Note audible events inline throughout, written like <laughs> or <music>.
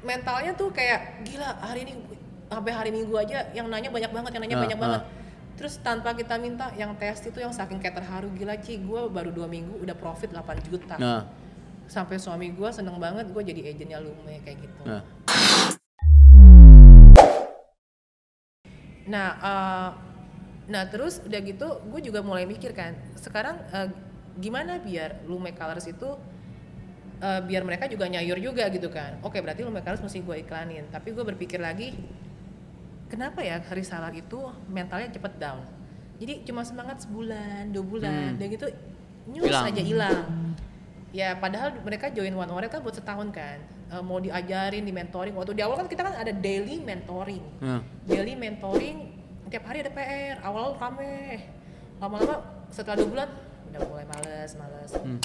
mentalnya tuh kayak gila hari ini sampai hari minggu aja yang nanya banyak banget yang nanya Ah, banyak ah. banget terus tanpa kita minta yang tes itu yang saking kayak terharu gila Ci gue baru dua minggu udah profit 8 juta Nah, sampai suami gue seneng banget gue jadi agentnya Lume kayak gitu nah. Nah, eh, nah terus udah gitu, gue juga mulai mikir kan, sekarang eh, gimana biar Lume Colors itu eh, biar mereka juga nyayur juga gitu kan. Oke, berarti Lume Colors mesti gue iklanin. Tapi gue berpikir lagi, kenapa ya reseller itu mentalnya cepet down? Jadi cuma semangat sebulan, dua bulan, Hmm. dan gitu Hilang. aja hilang. Ya padahal mereka join one on one kan buat setahun kan, Eh, mau diajarin, di mentoring. Waktu di awal kan kita kan ada daily mentoring Nah, daily mentoring tiap hari ada PR awal rame lama-lama setelah dua bulan udah mulai males males Hmm.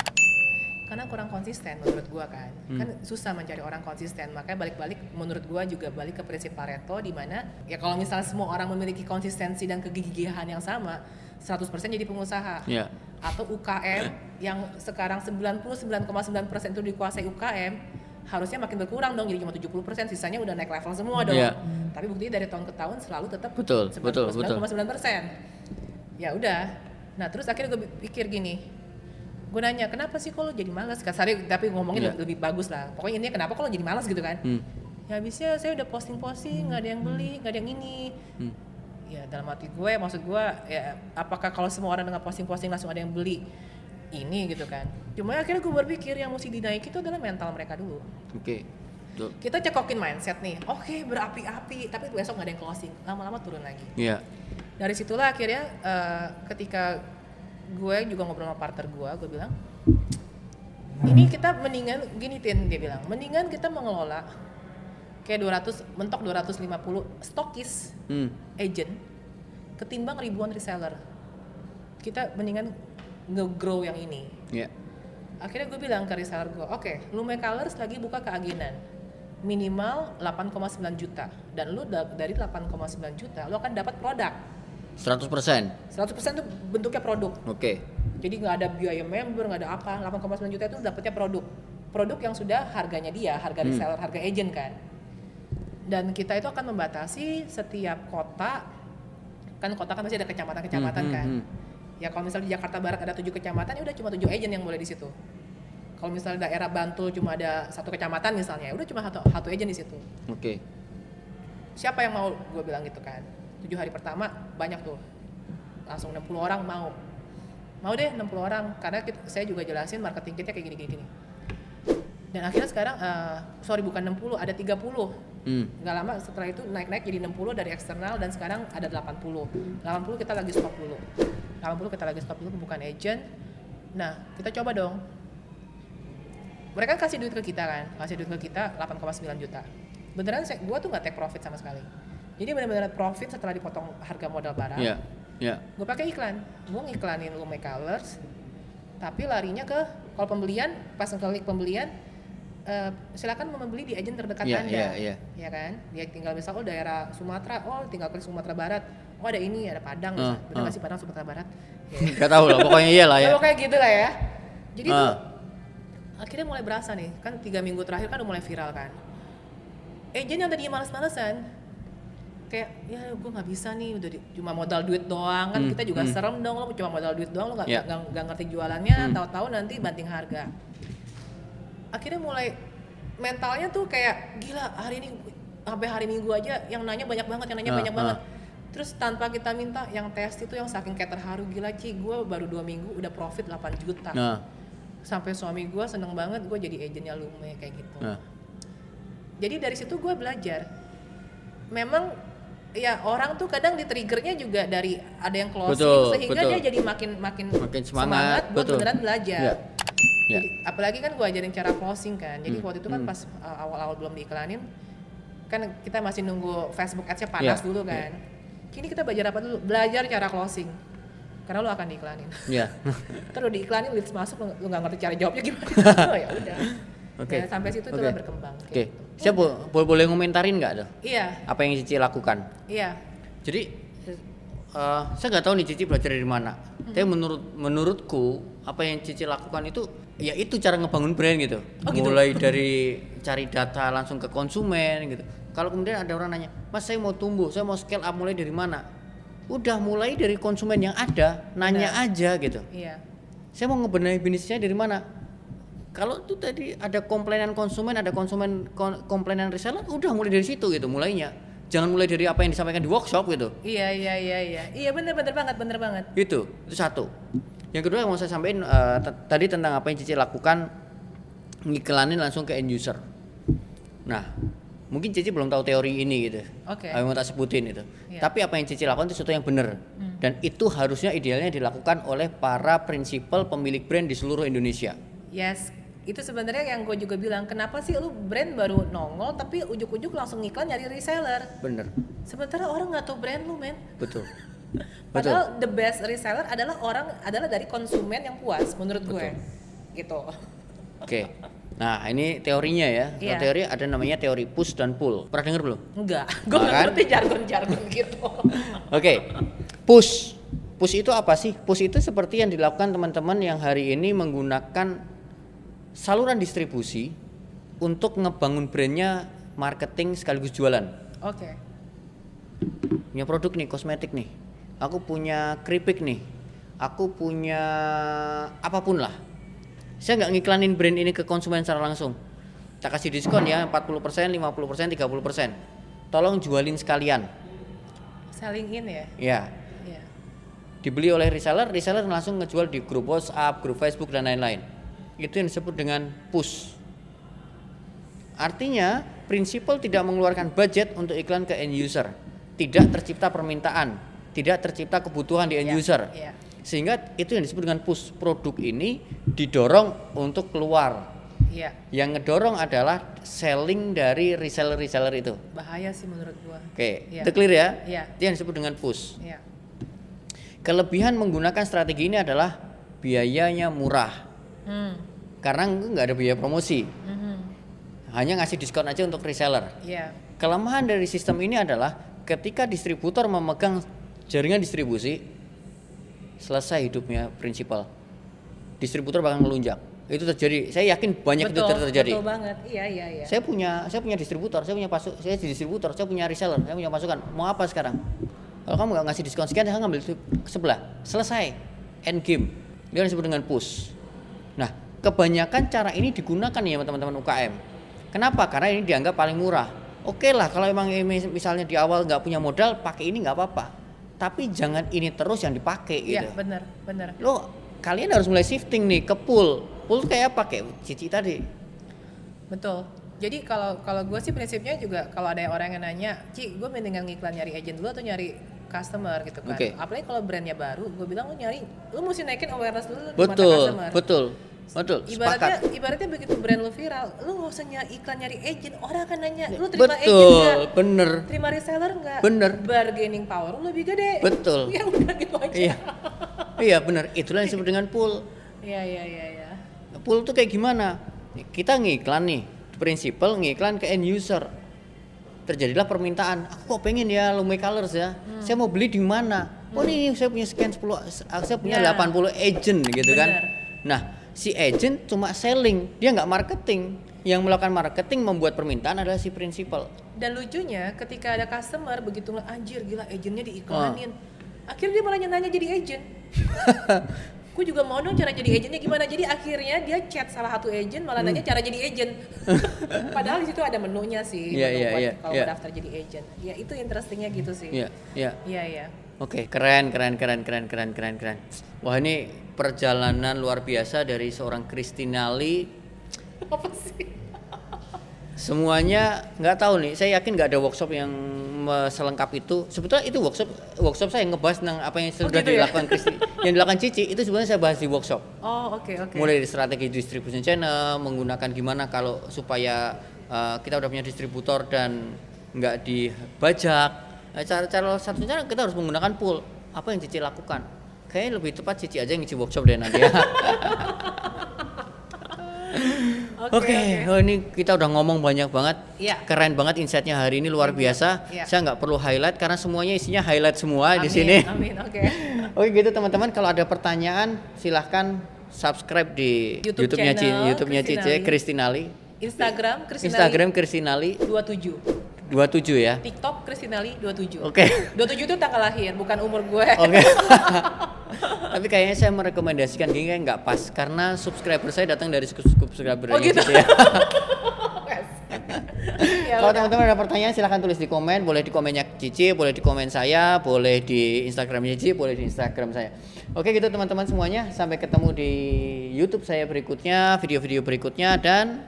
Karena kurang konsisten menurut gua kan Hmm. kan susah mencari orang konsisten makanya balik-balik menurut gua juga balik ke prinsip Pareto di mana ya kalau misalnya semua orang memiliki konsistensi dan kegigihan yang sama 100% jadi pengusaha ya. atau UKM yang sekarang 99,9% itu dikuasai UKM harusnya makin berkurang dong jadi cuma 70% sisanya udah naik level semua dong. Iya. Tapi buktinya dari tahun ke tahun selalu tetap Betul, betul, betul. 99,9%. Ya udah. Nah, terus akhirnya gue pikir gini. Gue nanya, kenapa sih kalau jadi malas? Kasari tapi ngomongin Iya. lebih bagus lah. Pokoknya intinya kenapa kalau jadi malas gitu kan? Hmm. Ya habisnya saya udah posting-posting, nggak ada yang beli, nggak ada yang ini. Hmm. Ya dalam hati gue, maksud gue, ya apakah kalau semua orang dengan posting-posting langsung ada yang beli? Ini gitu kan. Cuma akhirnya gue berpikir yang mesti dinaiki itu adalah mental mereka dulu. Oke. Betul. Kita cekokin mindset nih, oke berapi-api, tapi besok nggak ada yang closing, lama-lama turun lagi. Iya. Dari situlah akhirnya eh, ketika gue juga ngobrol sama partner gue, gue bilang, ini kita mendingan gini tin dia bilang, mendingan kita mengelola kayak 200 mentok 250 stokis Hmm. agent ketimbang ribuan reseller. Kita mendingan nge-grow yang ini. Iya. Akhirnya gue bilang ke reseller gue, oke, Lume Colors lagi buka keagenan minimal 8,9 juta dan lu da- dari 8,9 juta lu akan dapat produk 100%. 100% itu bentuknya produk Oke. jadi nggak ada biaya member nggak ada apa 8,9 juta itu dapatnya produk produk yang sudah harganya dia harga Hmm. reseller harga agent kan dan kita itu akan membatasi setiap kota kan kota kan pasti ada kecamatan-kecamatan Hmm, hmm, kan hmm. ya kalau misalnya di Jakarta Barat ada tujuh kecamatan ya udah cuma tujuh agent yang boleh di situ kalau misalnya daerah Bantul cuma ada satu kecamatan misalnya ya udah cuma satu satu agent di situ Oke. siapa yang mau gue bilang gitu kan tujuh hari pertama banyak tuh. Langsung 60 orang mau. Mau deh 60 orang karena kita- saya juga jelasin marketing kitnya kayak gini gini gini dan akhirnya sekarang eh, sorry bukan 60 ada 30 Hmm. nggak lama setelah itu naik-naik jadi 60 dari eksternal dan sekarang ada 80 80 kita lagi stop dulu. 80 kita lagi stop dulu bukan agent. Nah kita coba dong. Mereka kasih duit ke kita kan? Kasih duit ke kita 8,9 juta. Beneran saya gua tuh nggak take profit sama sekali jadi benar-benar profit setelah dipotong harga modal barang Iya. Iya. gue pakai iklan gue ngiklanin Lume Colors tapi larinya ke kalau pembelian pas klik pembelian eh, silakan membeli di agent terdekat Iya, anda iya, iya. ya kan dia tinggal misal oh daerah Sumatera oh tinggal ke Sumatera Barat oh ada ini ada Padang Ah, misal. bener nggak ah. sih Padang Sumatera Barat <laughs> ya. Gak tahu lah. Pokoknya iya lah ya. Ya, kayak gitu lah ya jadi tuh Ah. akhirnya mulai berasa nih kan tiga minggu terakhir kan udah mulai viral kan agent yang tadinya males-malesan kayak ya gue nggak bisa nih udah di- cuma modal duit doang kan Hmm, kita juga hmm. serem dong lo cuma modal duit doang lo nggak nggak nggak ngerti jualannya Hmm. tahu-tahu nanti banting harga akhirnya mulai mentalnya tuh kayak gila hari ini sampai hari minggu aja yang nanya banyak banget yang nanya Ah, banyak ah. banget terus tanpa kita minta yang tes itu yang saking kayak terharu gila Ci gue baru dua minggu udah profit 8 juta Nah. sampai suami gue seneng banget gue jadi agentnya Lume kayak gitu Nah. jadi dari situ gue belajar memang ya orang tuh kadang di triggernya juga dari ada yang closing Betul, sehingga betul. dia jadi makin makin, Makin semangat, buat betul. beneran belajar Iya. Ya. Jadi, apalagi kan gue ajarin cara closing kan jadi Hmm, waktu itu kan hmm. pas uh, awal-awal belum diiklanin kan kita masih nunggu Facebook ads-nya panas Iya, dulu kan kini kita belajar apa dulu belajar cara closing karena lo akan diiklanin Iya. <laughs> terus diiklanin leads masuk lo nggak ngerti cara jawabnya gimana <laughs> oh ya udah Oke. Ya, sampai situ Oke. itulah berkembang Oke. kayak gitu. Saya bo- boleh boleh ngomentarin nggak tuh? iya Apa yang Cici lakukan? iya Jadi eh, saya nggak tahu nih Cici belajar dari mana. Hmm. Tapi menurut menurutku apa yang Cici lakukan itu ya itu cara ngebangun brand gitu. Oh, gitu? Mulai <laughs> dari cari data langsung ke konsumen gitu. Kalau kemudian ada orang nanya, "Mas, saya mau tumbuh, saya mau scale up mulai dari mana?" Udah mulai dari konsumen yang ada, nanya aja gitu. Iya. Saya mau ngebenahi bisnisnya dari mana? Kalau itu tadi ada komplainan konsumen, ada konsumen kon- komplainan reseller, udah mulai dari situ gitu mulainya. Jangan mulai dari apa yang disampaikan di workshop gitu. Iya iya iya iya. Iya bener bener banget bener banget. Itu, itu satu. Yang kedua yang mau saya sampaikan t- tadi tentang apa yang Cici lakukan ngiklanin langsung ke end user. Nah, mungkin Cici belum tahu teori ini gitu. Oke. Apa yang mau tak sebutin itu. Iya. Tapi apa yang Cici lakukan itu sesuatu yang benar. Hmm. Dan itu harusnya idealnya dilakukan oleh para prinsipal pemilik brand di seluruh Indonesia. Yes. Itu sebenarnya yang gue juga bilang, kenapa sih lu brand baru nongol tapi ujuk-ujuk langsung iklan nyari reseller? Bener, Sementara orang nggak tahu brand lu, men. betul. <laughs> Betul. Padahal the best reseller adalah orang adalah dari konsumen yang puas menurut gue. Gitu. Oke. Nah, ini teorinya ya. Iya. Teori ada namanya teori push dan pull. Pernah dengar belum? Enggak, gue nggak <laughs> Makan. ngerti jargon-jargon <laughs> gitu. Oke, push. Push itu apa sih? Push itu seperti yang dilakukan teman-teman yang hari ini menggunakan saluran distribusi untuk ngebangun brandnya marketing sekaligus jualan. Oke. Punya produk nih, kosmetik nih. Aku punya keripik nih. Aku punya apa pun lah. Saya nggak ngiklanin brand ini ke konsumen secara langsung. Tak kasih diskon ya 40%, 50%, 30%. Tolong jualin sekalian. Selling in ya. Ya, Iya. dibeli oleh reseller, reseller langsung ngejual di grup WhatsApp, grup Facebook dan lain-lain. Itu yang disebut dengan push. Artinya, prinsipal tidak mengeluarkan budget untuk iklan ke end user. Tidak tercipta permintaan, tidak tercipta kebutuhan di end Iya, user. iya. Sehingga itu yang disebut dengan push. Produk ini didorong untuk keluar. Iya. Yang ngedorong adalah selling dari reseller-reseller itu. Bahaya sih menurut gua. Oke, Iya. itu clear ya? Iya. Itu yang disebut dengan push. Iya. Kelebihan menggunakan strategi ini adalah biayanya murah Hmm. karena nggak ada biaya promosi, Mhm. hanya ngasih diskon aja untuk reseller. Iya. Kelemahan dari sistem ini adalah ketika distributor memegang jaringan distribusi, selesai hidupnya prinsipal. Distributor bakal melunjak. Itu terjadi. Saya yakin banyak itu ter- terjadi. Betul banget. Iya iya iya. Saya punya saya punya distributor, saya punya pasuk, saya di distributor, saya punya reseller, saya punya pasukan. Mau apa sekarang? Kalau kamu nggak ngasih diskon sekian, saya ngambil itu sebelah. Selesai. End game. Dia disebut dengan push. Kebanyakan cara ini digunakan ya teman-teman UKM. Kenapa? Karena ini dianggap paling murah. Oke lah, kalau emang misalnya di awal nggak punya modal, pakai ini nggak apa-apa. Tapi jangan ini terus yang dipakai Iya gitu. benar benar. Lo kalian harus mulai shifting nih ke pool. Pool kayak apa? Kayak Cici tadi. Betul. Jadi kalau kalau gue sih prinsipnya juga kalau ada orang yang nanya, Ci, gue mendingan ngiklan nyari agent dulu atau nyari customer gitu kan. Oke. Apalagi kalau brandnya baru, gue bilang lu nyari, lu mesti naikin awareness dulu di mata Betul, customer. betul, betul. Ibaratnya, Sepakat. ibaratnya begitu brand lu viral, lu nggak usah nyari iklan nyari agent, orang akan nanya, lu terima agent Betul, nggak? bener. Terima reseller nggak? Bener. Bargaining power lu lebih gede. Betul. <laughs> ya udah gitu aja. Iya, iya benar. Itulah yang disebut dengan pool. Iya iya iya iya. Pool tuh kayak gimana? Kita ngiklan nih, prinsipal ngiklan ke end user. Terjadilah permintaan, aku kok pengen ya Lume Colors ya. Hmm. Saya mau beli di mana? Oh ini saya punya sekian 10, saya punya Ya. 80 agent gitu kan. Bener. Nah, si agent cuma selling, dia nggak marketing. Yang melakukan marketing membuat permintaan adalah si prinsipal. Dan lucunya ketika ada customer begitu ngeliat anjir gila agentnya diiklanin. Oh. Akhirnya dia malah nanya jadi agent. <laughs> Gue juga mau dong cara jadi agentnya gimana. Jadi akhirnya dia chat salah satu agent malah Hmm. nanya cara jadi agent. <laughs> Padahal di situ ada menunya sih Iya, menu buat iya, kalau mau daftar jadi agent. Ya itu interestingnya gitu sih. Iya, iya. Iya iya. Oke, keren, keren, keren, keren, keren, keren, keren. Wah ini perjalanan luar biasa dari seorang Kristinali. Apa sih? Semuanya nggak tahu nih. Saya yakin nggak ada workshop yang selengkap itu. Sebetulnya itu workshop workshop saya ngebahas tentang apa yang sudah gitu ya? dilakukan Kristi, yang dilakukan Cici itu sebenarnya saya bahas di workshop. Oh oke oke. Mulai dari strategi distribution channel, menggunakan gimana kalau supaya uh, kita udah punya distributor dan nggak dibajak. Cara-cara satunya kita harus menggunakan pool. Apa yang Cici lakukan? Kayaknya lebih tepat Cici aja yang ngisi workshop deh nanti ya. <laughs> Oke, oh ini kita udah ngomong banyak banget. Iya. Keren banget insightnya hari ini luar biasa. Iya. Saya nggak perlu highlight karena semuanya isinya highlight semua di sini. Amin oke. <laughs> Oke gitu teman-teman kalau ada pertanyaan silahkan subscribe di YouTube YouTube-nya YouTube-nya Kristinali. Kristinali. Instagram Kristinali Instagram Kristinali 27. 27 ya. TikTok Kristinali 27. Oke. 27 itu tanggal lahir, bukan umur gue. Oke. <laughs> Tapi kayaknya saya merekomendasikan gini kayak nggak pas karena subscriber saya datang dari subscriber Oh, gitu? ya. <laughs> <laughs> ya Kalau teman-teman ada pertanyaan silahkan tulis di komen, boleh di komennya Cici, boleh di komen saya, boleh di Instagramnya Cici, boleh di Instagram saya. Oke gitu teman-teman semuanya, sampai ketemu di YouTube saya berikutnya, video-video berikutnya dan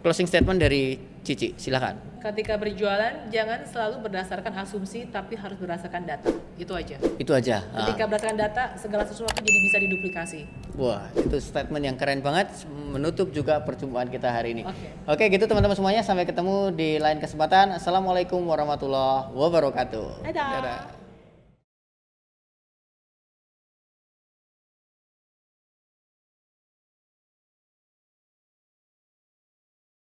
closing statement dari Cici, silahkan. Ketika berjualan jangan selalu berdasarkan asumsi tapi harus berdasarkan data. Itu aja. Itu aja. Ah. Ketika berdasarkan data segala sesuatu jadi bisa diduplikasi. Wah, itu statement yang keren banget menutup juga perjumpaan kita hari ini. Oke. Oke, gitu teman-teman semuanya sampai ketemu di lain kesempatan. Assalamualaikum warahmatullahi wabarakatuh. Dadah. Dadah.